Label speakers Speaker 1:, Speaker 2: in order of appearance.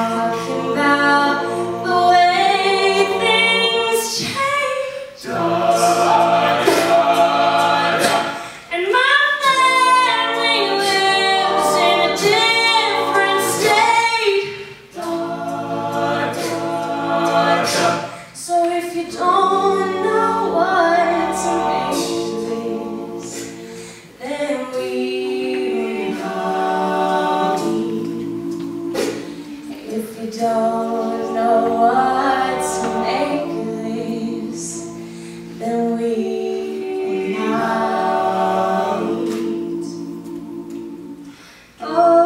Speaker 1: talking about Oh.